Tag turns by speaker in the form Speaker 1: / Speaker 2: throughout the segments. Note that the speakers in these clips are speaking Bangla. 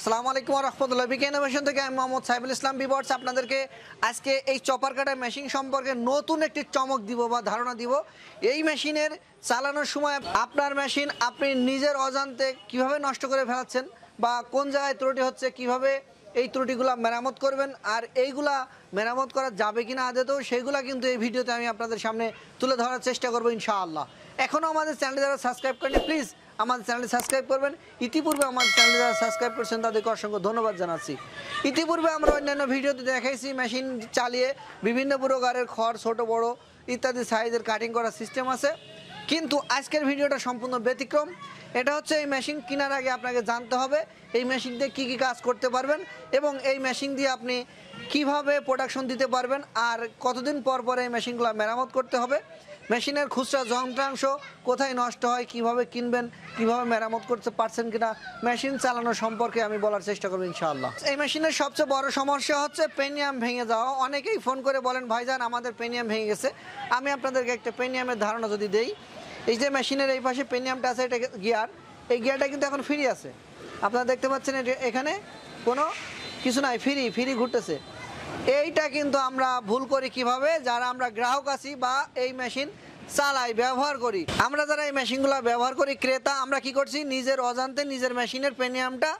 Speaker 1: আসসালামু আলাইকুম রহমতুল্লাহ। বিকে ইনোভেশন থেকে আমি মোহাম্মদ সাইফুল ইসলাম বিবর্স আপনাদেরকে আজকে এই চপার কাটার মেশিন সম্পর্কে নতুন একটি চমক দিব বা ধারণা দিব। এই মেশিনের চালানোর সময় আপনার মেশিন আপনি নিজের অজান্তে কীভাবে নষ্ট করে ফেলাচ্ছেন বা কোন জায়গায় ত্রুটি হচ্ছে, কীভাবে এই ত্রুটিগুলো মেরামত করবেন আর এইগুলা মেরামত করা যাবে কিনা আদতেও সেইগুলা কিন্তু এই ভিডিওতে আমি আপনাদের সামনে তুলে ধরার চেষ্টা করব ইনশাআল্লাহ। এখনও আমাদের চ্যানেল যারা সাবস্ক্রাইব করেনি প্লিজ আমাদের চ্যানেলটি সাবস্ক্রাইব করবেন। ইতিপূর্বে আমাদের চ্যানেল যারা সাবস্ক্রাইব করছেন, তাদেরকে অসংখ্য ধন্যবাদ জানাচ্ছি। ইতিপূর্বে আমরা অন্যান্য ভিডিওতে দেখাইছি, মেশিন চালিয়ে বিভিন্ন প্রকারের খড়, ছোট, বড় ইত্যাদি সাইজের কাটিং করার সিস্টেম আছে। কিন্তু আজকের ভিডিওটা সম্পূর্ণ ব্যতিক্রম। এটা হচ্ছে এই মেশিন কেনার আগে আপনাকে জানতে হবে, এই মেশিন দিয়ে কী কী কাজ করতে পারবেন এবং এই মেশিন দিয়ে আপনি কীভাবে প্রোডাকশন দিতে পারবেন আর কতদিন পর পর এই মেশিনগুলো মেরামত করতে হবে। মেশিনের খুচরা যন্ত্রাংশ কোথায় নষ্ট হয়, কীভাবে কিনবেন, কীভাবে মেরামত করতে পারছেন কিনা, মেশিন চালানো সম্পর্কে আমি বলার চেষ্টা করব ইনশাআল্লাহ। এই মেশিনের সবচেয়ে বড় সমস্যা হচ্ছে পেনিয়াম ভেঙে যাওয়া। অনেকেই ফোন করে বলেন, ভাইজান, আমাদের পেনিয়াম ভেঙে গেছে। আমি আপনাদেরকে একটা পেনিয়ামের ধারণা যদি দেই, এই যে মেশিনের এই পাশে পেনিয়ামটা আছে, এটা গিয়ার, এই গিয়ারটা কিন্তু এখন ফ্রি আছে। আপনারা দেখতে পাচ্ছেন এখানে কোনো কিছু নাই, ফ্রি ফ্রি ঘুরতেছে। এইটা কিন্তু আমরা ভুল করি কীভাবে? যারা আমরা গ্রাহক আছি বা এই মেশিন চালাই, ব্যবহার করি। আমরা যারা এই মেশিনগুলো ব্যবহার করি, ক্রেতা, আমরা কি করছি? নিজের অজান্তে নিজের মেশিনের প্রিমিয়ামটা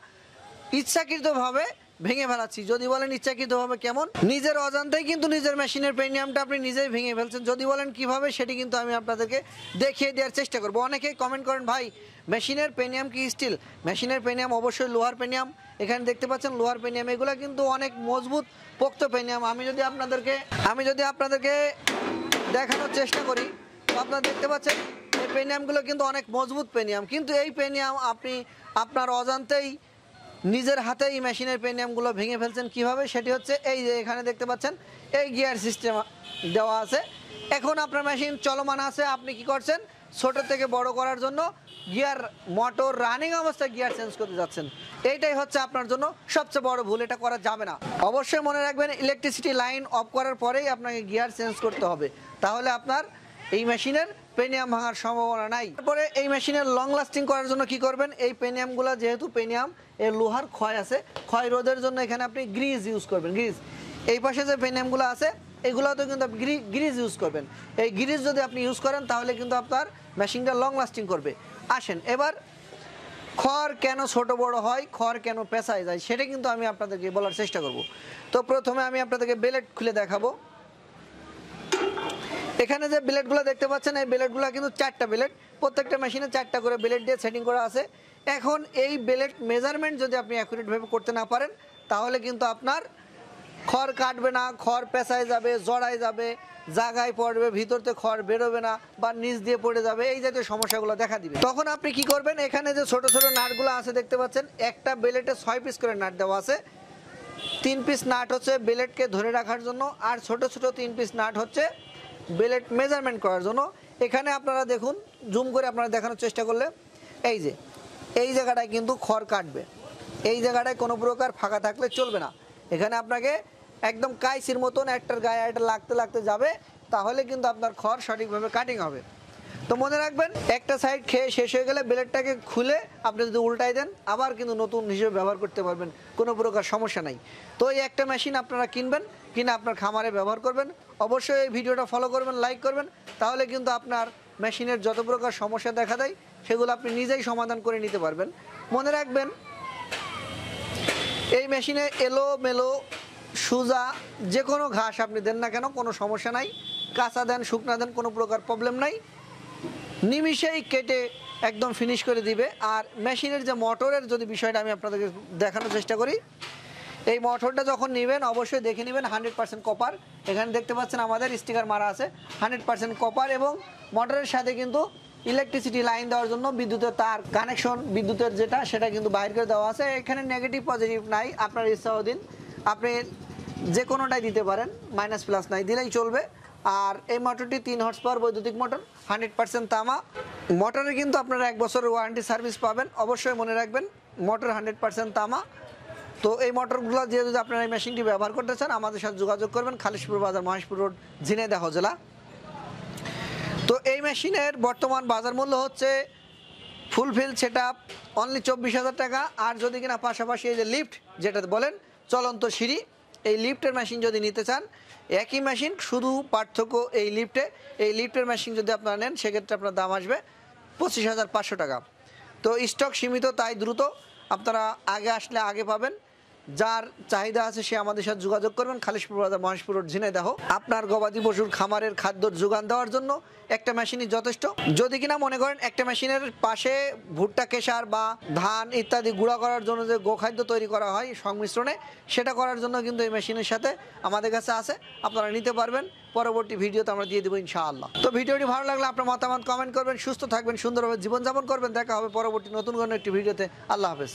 Speaker 1: ইচ্ছাকৃতভাবে ভেঙে ফেলাচ্ছি। যদি বলেন ইচ্ছাকৃতভাবে কেমন? নিজের অজান্তেই কিন্তু নিজের মেশিনের প্রিমিয়ামটা আপনি নিজেই ভেঙে ফেলছেন। যদি বলেন কীভাবে, সেটি কিন্তু আমি আপনাদেরকে দেখিয়ে দেওয়ার চেষ্টা করব। অনেকেই কমেন্ট করেন, ভাই, মেশিনের পেনিয়াম কি স্টিল মেশিনের পেনিয়াম অবশ্যই লোহার পেনিয়াম। এখানে দেখতে পাচ্ছেন লোহার পেনিয়াম। এগুলো কিন্তু অনেক মজবুত পোক্ত পেনিয়াম। আমি যদি আপনাদেরকে, আমি যদি আপনাদেরকে দেখানোর চেষ্টা করি আপনারা দেখতে পাচ্ছেন, এই পেনিয়ামগুলো কিন্তু অনেক মজবুত পেনিয়াম। কিন্তু এই পেনিয়াম আপনি, আপনার অজান্তেই নিজের হাতেই মেশিনের পেনিয়ামগুলো ভেঙে ফেলছেন কীভাবে? সেটি হচ্ছে এই যে এখানে দেখতে পাচ্ছেন, এই গিয়ার সিস্টেম দেওয়া আছে। এখন আপনার মেশিন চলমান আছে, আপনি কি করছেন? ছোট থেকে বড় করার জন্য গিয়ার মোটর রানিং অবস্থায় গিয়ার চেঞ্জ করতে যাচ্ছেন। এইটাই হচ্ছে আপনার জন্য সবচেয়ে বড় ভুল, এটা করা যাবে না। অবশ্যই মনে রাখবেন ইলেকট্রিসিটি লাইন অফ করার পরেই আপনাকে গিয়ার চেঞ্জ করতে হবে। তাহলে আপনার এই মেশিনের পেনিয়াম ভাঙার সম্ভাবনা নাই। তারপরে এই মেশিনের লং লাস্টিং করার জন্য কি করবেন? এই পেনিয়ামগুলো যেহেতু পেনিয়াম, এর লোহার ক্ষয় আছে। ক্ষয় রোধের জন্য এখানে আপনি গ্রিজ ইউজ করবেন গ্রিজ এই পাশে যে পেনিয়ামগুলো আছে, এগুলোতেও কিন্তু আপনি গ্রিজ ইউজ করবেন। এই গ্রিজ যদি আপনি ইউজ করেন, তাহলে কিন্তু আপনার মেশিনটা লং লাস্টিং করবে। আসেন, এবার খড় কেন ছোট বড় হয়, খড় কেন পেঁচায় যায়, সেটা কিন্তু আমি আপনাদেরকে বলার চেষ্টা করব। তো প্রথমে আমি আপনাদেরকে বেলেট খুলে দেখাবো। এখানে যে ব্লেডগুলো দেখতে পাচ্ছেন, এই ব্লেডগুলো কিন্তু চারটা ব্লেড প্রত্যেকটা মেশিনে চারটা করে ব্লেড দিয়ে সেটিং করা আছে। এখন এই ব্লেড মেজারমেন্ট যদি আপনি অ্যাকুরেটভাবে করতে না পারেন, তাহলে কিন্তু আপনার খড় কাটবে না, খড় পেঁচায় যাবে, জড়ায় যাবে, জায়গায় পড়বে ভিতরতে খড় বেরোবে না বা নিচ দিয়ে পড়ে যাবে, এই জাতীয় সমস্যাগুলো দেখা দিবে। তখন আপনি কি করবেন, এখানে যে ছোট ছোট নাটগুলো আছে দেখতে পাচ্ছেন, একটা বেলেটে ছয় পিস করে নাট দেওয়া আছে। তিন পিস নাট হচ্ছে বেলেটকে ধরে রাখার জন্য, আর ছোট ছোট তিন পিস নাট হচ্ছে বেলেট মেজারমেন্ট করার জন্য। এখানে আপনারা দেখুন জুম করে আপনারা দেখানোর চেষ্টা করলে, এই যে, এই জায়গাটায় কিন্তু খড় কাটবে। এই জায়গাটায় কোনো প্রকার ফাঁকা থাকলে চলবে না। এখানে আপনাকে একদম কাইসির মতন একটার গায়ে একটা লাগতে লাগতে যাবে, তাহলে কিন্তু আপনার খড় সঠিকভাবে কাটিং হবে। তো মনে রাখবেন, একটা সাইড খেয়ে শেষ হয়ে গেলে ব্লেডটাকে খুলে আপনি যদি উল্টাই দেন, আবার কিন্তু নতুন হিসেবে ব্যবহার করতে পারবেন, কোনো প্রকার সমস্যা নাই। তো এই একটা মেশিন আপনারা কিনবেন, কিনে আপনার খামারে ব্যবহার করবেন। অবশ্যই এই ভিডিওটা ফলো করবেন লাইক করবেন, তাহলে কিন্তু আপনার মেশিনের যত প্রকার সমস্যা দেখা দেয়, সেগুলো আপনি নিজেই সমাধান করে নিতে পারবেন। মনে রাখবেন, এই মেশিনে এলো মেলো, সুজা যে কোনো ঘাস আপনি দেন না কেন, কোনো সমস্যা নাই। কাঁচা দেন, শুকনা দেন, কোনো প্রকার প্রবলেম নাই। নিমিষেই কেটে একদম ফিনিশ করে দিবে। আর মেশিনের যে মোটরের যদি বিষয়টা আমি আপনাদেরকে দেখানোর চেষ্টা করি, এই মোটরটা যখন নেবেন, অবশ্যই দেখে নেবেন হান্ড্রেড পার্সেন্ট কপার এখানে দেখতে পাচ্ছেন আমাদের স্টিকার মারা আছে হান্ড্রেড পার্সেন্ট কপার এবং মোটরের সাথে কিন্তু ইলেকট্রিসিটি লাইন দেওয়ার জন্য বিদ্যুতের তার কানেকশন বিদ্যুতের যেটা, সেটা কিন্তু বাইর করে দেওয়া আছে। এখানে নেগেটিভ পজিটিভ নাই, আপনার ইচ্ছা দিন। আপনি যে কোনোটাই দিতে পারেন মাইনাস প্লাস নাই, দিলেই চলবে। আর এই মোটরটি তিন হর্স পাওয়ার বৈদ্যুতিক মোটর হান্ড্রেড পার্সেন্ট তামা। মোটরে কিন্তু আপনারা এক বছরের ওয়ারেন্টি সার্ভিস পাবেন। অবশ্যই মনে রাখবেন মোটর হান্ড্রেড পার্সেন্ট তামা। তো এই মোটরগুলো দিয়ে যদি আপনারা এই মেশিনটি ব্যবহার করতে চান, আমাদের সাথে যোগাযোগ করবেন, খালিশপুর বাজার, মহেশপুর রোড, ঝিনাইদহ জেলা। তো এই মেশিনের বর্তমান বাজার মূল্য হচ্ছে full fill set up only চব্বিশ হাজার টাকা। আর যদি কিনা পাশাপাশি এই যে লিফট যেটা বলেন, চলন্ত সিঁড়ি এই লিফটের মেশিন যদি নিতে চান, একই মেশিন শুধু পার্থক্য এই লিফটে। এই লিফটের মেশিন যদি আপনারা নেন, সেক্ষেত্রে আপনার দাম আসবে পঁচিশ হাজার পাঁচশো টাকা। তো স্টক সীমিত, তাই দ্রুত আপনারা আগে আসলে আগে পাবেন। যার চাহিদা আছে সে আমাদের সাথে যোগাযোগ করবেন। খালিশপুর বাজার, মহেশপুর ঝিনাইদহ। আপনার গবাদি পশুর খামারের খাদ্য যোগান দেওয়ার জন্য একটা মেশিনই যথেষ্ট। যদি কিনা মনে করেন একটা মেশিনের পাশে ভুট্টা, কেশার বা ধান ইত্যাদি গুঁড়া করার জন্য যে গোখাদ্য তৈরি করা হয় সংমিশ্রণে, সেটা করার জন্য কিন্তু এই মেশিনের সাথে আমাদের কাছে আছে। আপনারা নিতে পারবেন। পরবর্তী ভিডিওতে আমরা দিয়ে দেবো ইনশাআল্লাহ। তো ভিডিওটি ভালো লাগলে আপনার মতামত কমেন্ট করবেন। সুস্থ থাকবেন, সুন্দরভাবে জীবনযাপন করবেন। দেখা হবে পরবর্তী নতুন কোনো একটি ভিডিওতে। আল্লাহ হাফেজ।